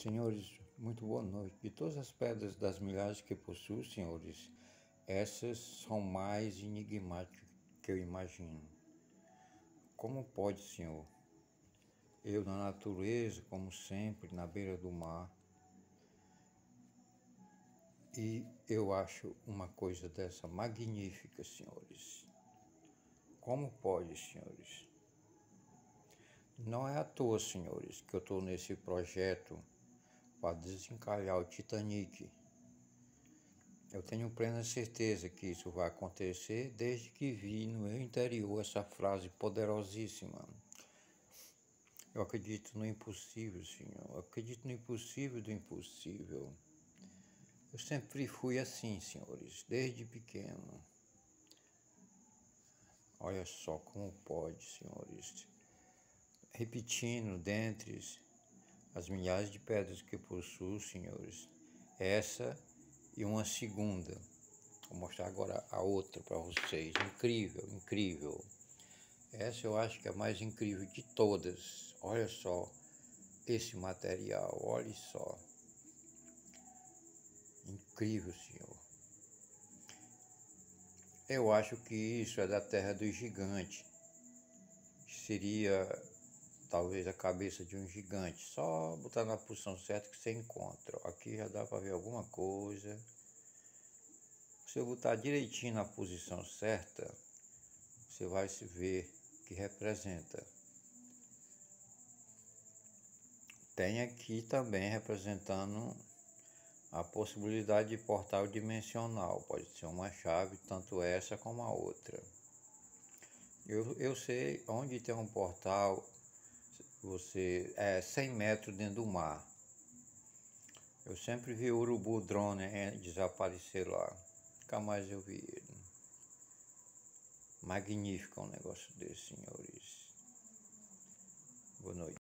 Senhores, muito boa noite. De todas as pedras das milhares que possuo, senhores, essas são mais enigmáticas que eu imagino. Como pode, senhor? Eu na natureza, como sempre, na beira do mar. E eu acho uma coisa dessa magnífica, senhores. Como pode, senhores? Não é à toa, senhores, que eu estou nesse projeto para desencalhar o Titanic. Eu tenho plena certeza que isso vai acontecer desde que vi no meu interior essa frase poderosíssima. Eu acredito no impossível, Senhor. Eu acredito no impossível do impossível. Eu sempre fui assim, senhores, desde pequeno. Olha só como pode, senhores. Repetindo dentre as milhares de pedras que possuo, senhores, essa e uma segunda. Vou mostrar agora a outra para vocês. Incrível, incrível. Essa eu acho que é a mais incrível de todas. Olha só esse material, olha só. Incrível, senhor. Eu acho que isso é da terra do gigante. Seria talvez a cabeça de um gigante. Só botar na posição certa que você encontra. Aqui já dá para ver alguma coisa. Se eu botar direitinho na posição certa, você vai se ver que representa. Tem aqui também representando a possibilidade de portal dimensional. Pode ser uma chave, tanto essa como a outra. Eu, eu sei onde tem um portal você é 100 metros dentro do mar. Eu sempre vi o urubu drone é, desaparecer lá. Nunca mais eu vi ele. Magnífico um negócio desse, senhores. Boa noite.